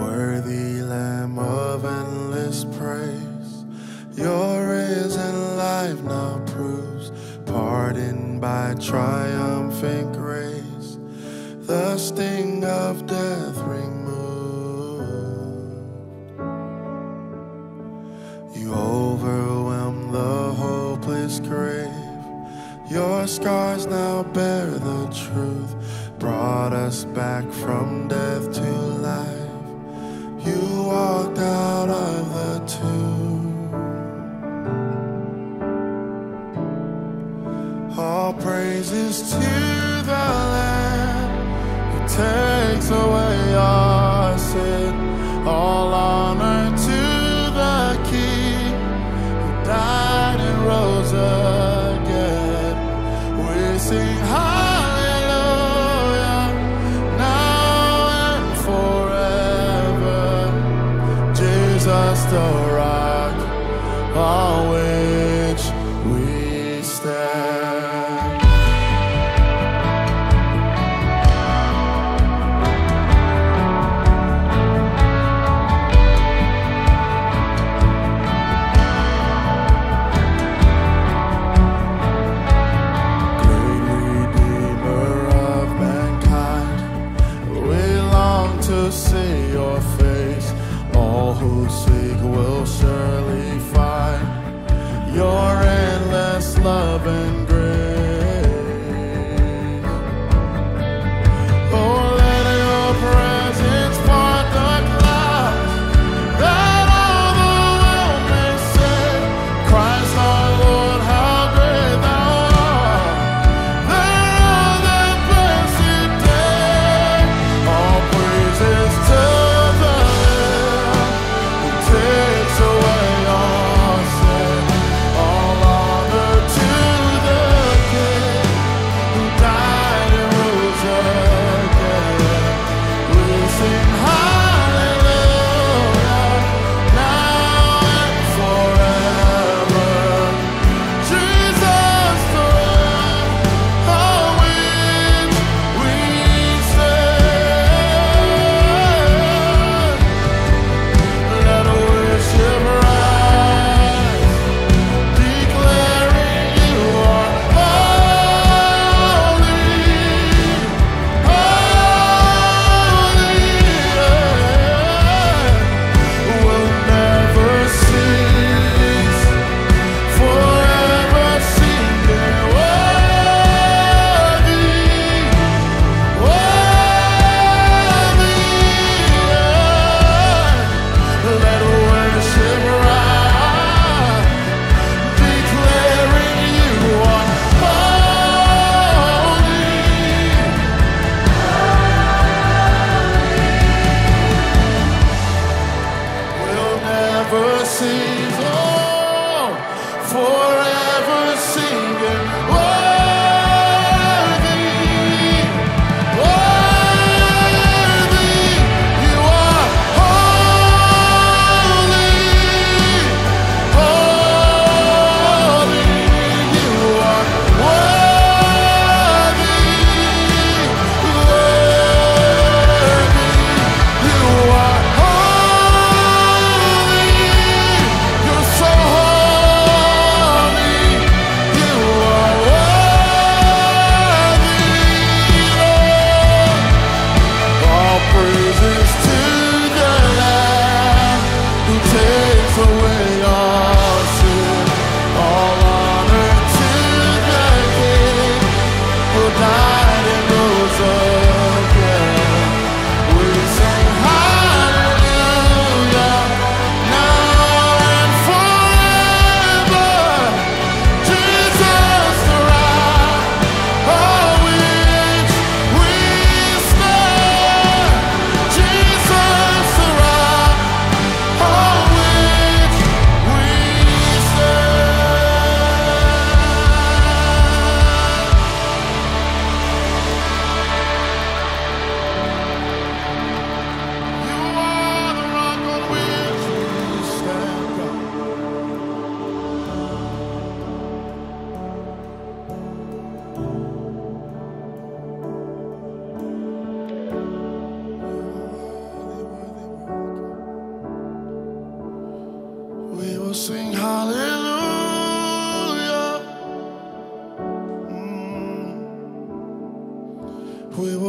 Worthy Lamb of endless praise, your risen life now proves pardoned by triumphant grace. The sting of death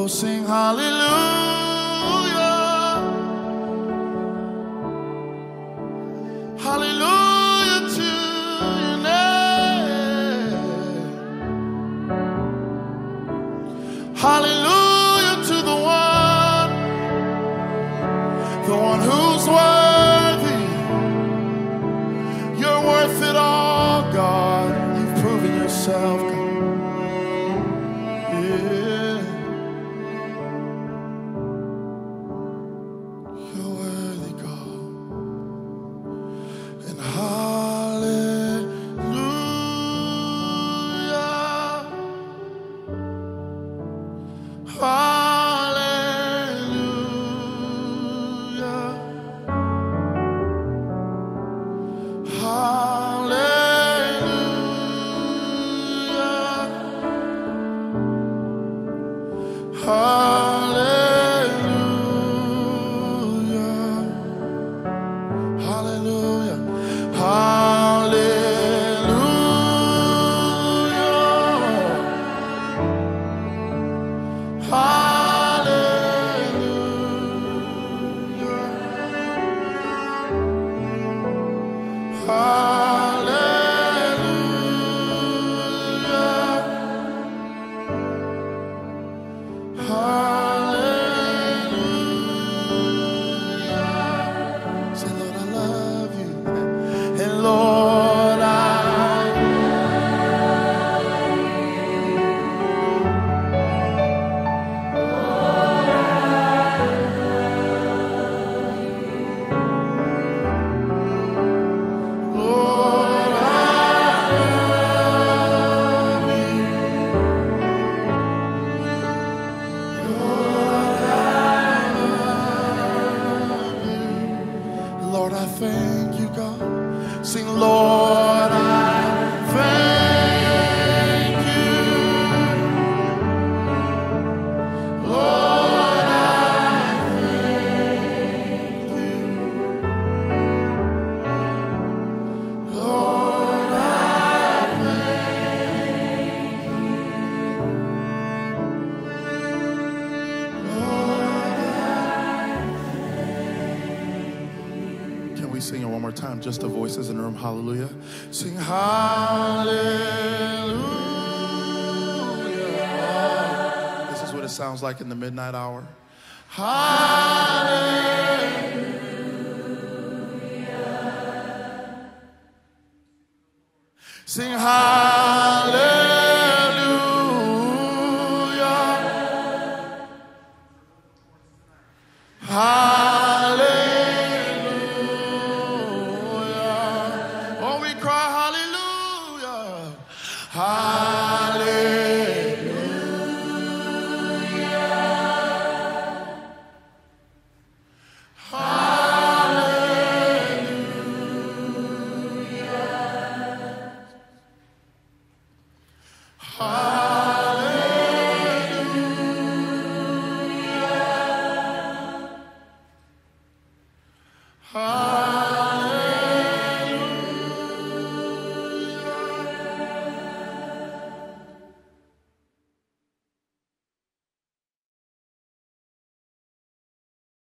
will sing hallelujah. Hallelujah to your name. Hallelujah to the one, the one who's worthy. You're worth it all, God. You've proven yourself. Hallelujah. Thank you, God. Sing, Lord, time? Just the voices in the room. Hallelujah. Sing hallelujah. This is what it sounds like in the midnight hour. Hallelujah. Sing hallelujah.